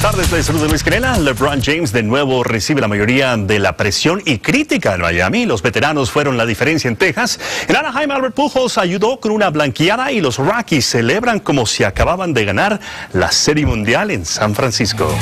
Buenas tardes, les saludo Luis Canela. LeBron James de nuevo recibe la mayoría de la presión y crítica en Miami. Los veteranos fueron la diferencia en Texas. En Anaheim, Albert Pujols ayudó con una blanqueada y los Rockies celebran como si acababan de ganar la Serie Mundial en San Francisco.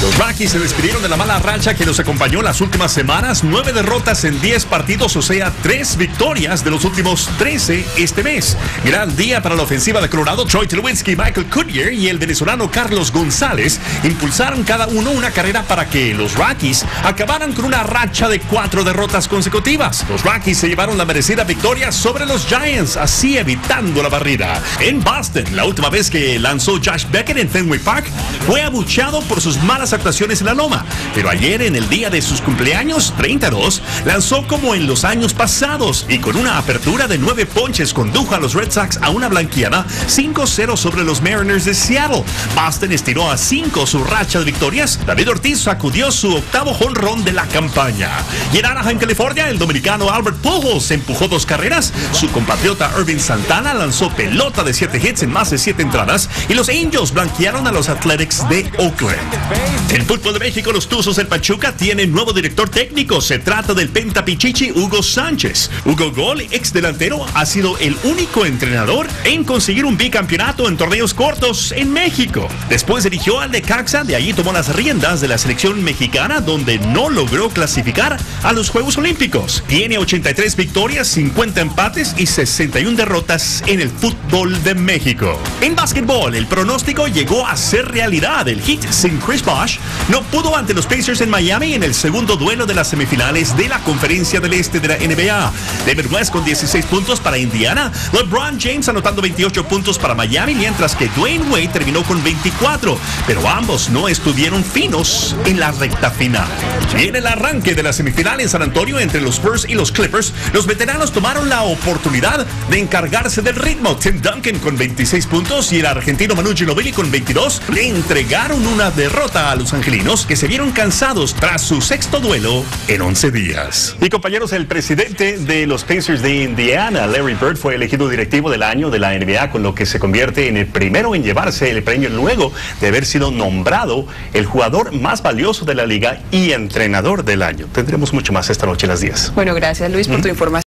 Los Rockies se despidieron de la mala racha que los acompañó las últimas semanas. Nueve derrotas en diez partidos, o sea, tres victorias de los últimos trece este mes. Gran día para la ofensiva de Colorado. Troy Tulowitzki, Michael Coutier y el venezolano Carlos González impulsaron cada uno una carrera para que los Rockies acabaran con una racha de cuatro derrotas consecutivas. Los Rockies se llevaron la merecida victoria sobre los Giants, así evitando la barrida. En Boston, la última vez que lanzó Josh Beckett en Fenway Park, fue abucheado por sus malas actuaciones en la loma, pero ayer en el día de sus cumpleaños 32 lanzó como en los años pasados y con una apertura de nueve ponches condujo a los Red Sox a una blanqueada 5-0 sobre los Mariners de Seattle. Boston estiró a 5 su racha de victorias. David Ortiz sacudió su octavo jonrón de la campaña. Y en Anaheim, California, el dominicano Albert Pujols empujó dos carreras. Su compatriota Irving Santana lanzó pelota de 7 hits en más de 7 entradas y los Angels blanquearon a los Athletics de Oakland. En fútbol de México, los Tuzos del Pachuca tienen nuevo director técnico. Se trata del pentapichichi Hugo Sánchez. Hugo Gol, ex delantero, ha sido el único entrenador en conseguir un bicampeonato en torneos cortos en México. Después dirigió al Necaxa, de allí tomó las riendas de la selección mexicana, donde no logró clasificar a los Juegos Olímpicos. Tiene 83 victorias, 50 empates y 61 derrotas en el fútbol de México. En básquetbol, el pronóstico llegó a ser realidad. El hit sin Chris Bosh no pudo ante los Pacers en Miami en el segundo duelo de las semifinales de la Conferencia del Este de la NBA. David West con 16 puntos para Indiana, LeBron James anotando 28 puntos para Miami, mientras que Dwayne Wade terminó con 24, pero ambos no estuvieron finos en la recta final. En el arranque de la semifinal en San Antonio entre los Spurs y los Clippers, los veteranos tomaron la oportunidad de encargarse del ritmo. Tim Duncan con 26 puntos y el argentino Manu Ginobili con 22 le entregaron una derrota a los angelinos que se vieron cansados tras su sexto duelo en 11 días. Y compañeros, el presidente de los Pacers de Indiana, Larry Bird, fue elegido directivo del año de la NBA, con lo que se convierte en el primero en llevarse el premio luego de haber sido nombrado el jugador más valioso de la liga y entrenador del año. Tendremos mucho más esta noche a las 10. Bueno, gracias Luis por tu información.